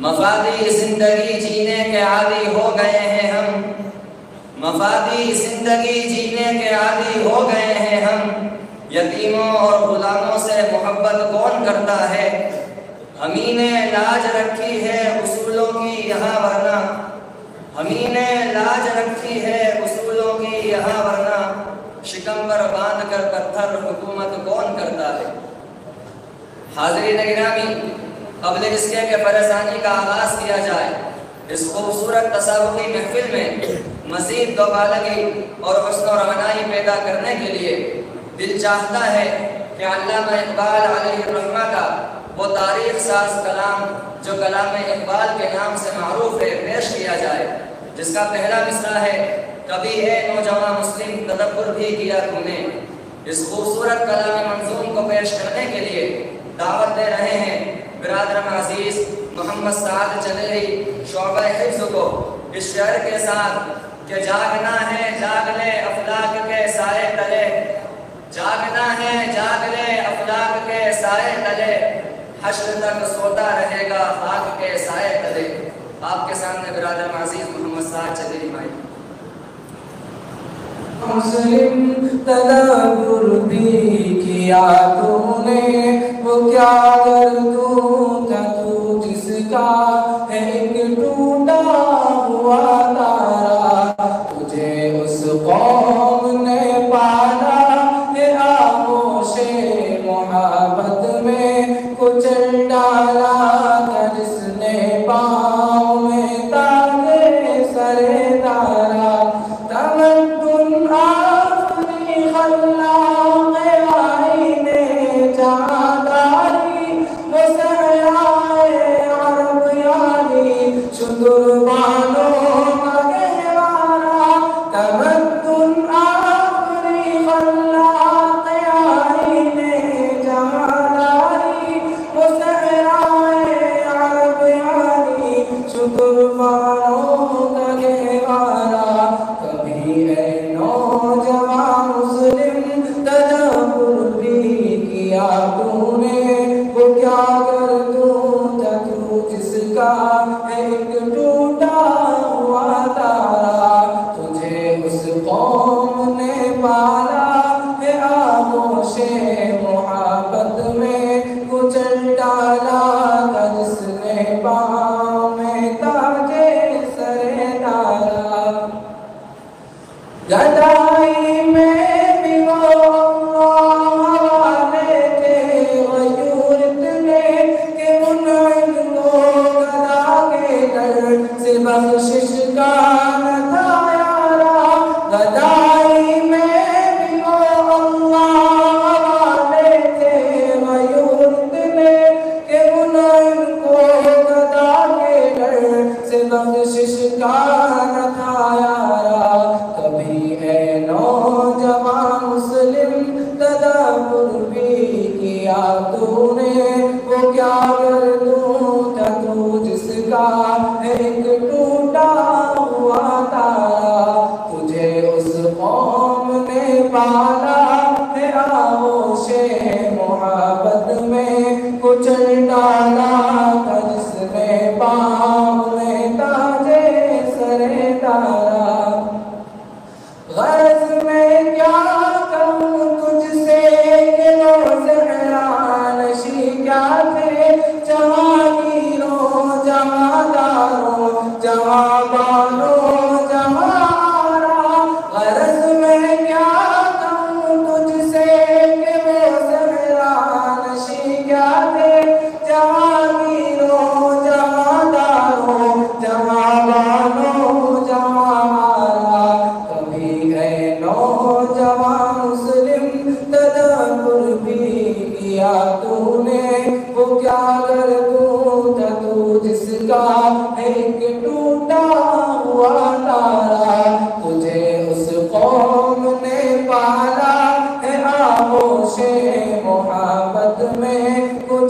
مفادی زندگی جینے کے عادی ہو گئے ہیں ہم۔ مفادی زندگی جینے کے عادی ہو گئے ہیں ہم۔ یتیموں اور غلاموں سے محبت کون کرتا ہے؟ ہمیں نے لاج رکھی ہے اصولوں کی یہاں ورنہ۔ ہمیں نے لاج رکھی ہے اصولوں کی یہاں ورنہ۔ شکمبر باندھ کر پتھر حکومت کون کرتا ہے؟ حاضرین گرامی قبل اس کے کہ پریشانی کا آغاز کیا جائے۔ اس خوبصورت تصاوری محفل میں مزید دوبالگی اور حسن و رہنائی پیدا کرنے کے لیے دل چاہتا ہے کہ علامہ اقبال علیہ الرحمہ کا وہ تاریخ ساز کلام، جو کلام اقبال کے نام سے معروف ہے، پیش کیا جائے۔ جس کا پہلا مصرع ہے، کبھی ہے نوجوان مسلم تدبر بھی کیا تم نے اس خوبصورت کلام منظوم کو پیش کرنے کے لیے دعوت دے رہے ہیں برادر عزیز، محمد سعد چلیری شعبہ حفظ کو اس شعر کے ساتھ کہ جاگنا ہے، جاگ لے افلاق کے سائے تلے۔ جاگنا ہے، جاگ لے افلاق کے سائے تلے۔ حشر تک سوتا رہے گا خاک کے سائے تلے۔ آپ کے سامنے برادر عزیز، محمد سعد چلیری بھائی۔ مسلم تدبر بھی کیا تو نے، وہ کیا کر دوں تو The Kurban. سے محبت میں ایک ٹوٹا ہوا تارا، تجھے اس قوم نے پالا ہے آغوش محبت میں۔ کچل ڈالا تھا جس نے پاؤں میں تاجے سرے ڈالا غرض میں کیا نوجوان مسلم تدبر بھی کیا تو نے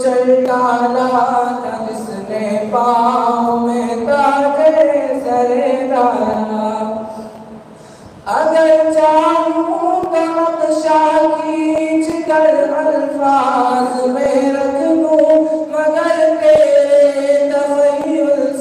میں کچل ڈالا تھا جس نے پاؤں میں تاجے سرے ڈالا اگر چاہوں تو نقشہ کھینچ کر الفاظ میں رکھ دوں مگر تیرے تخیل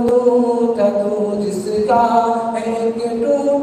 luta do distrito em que tu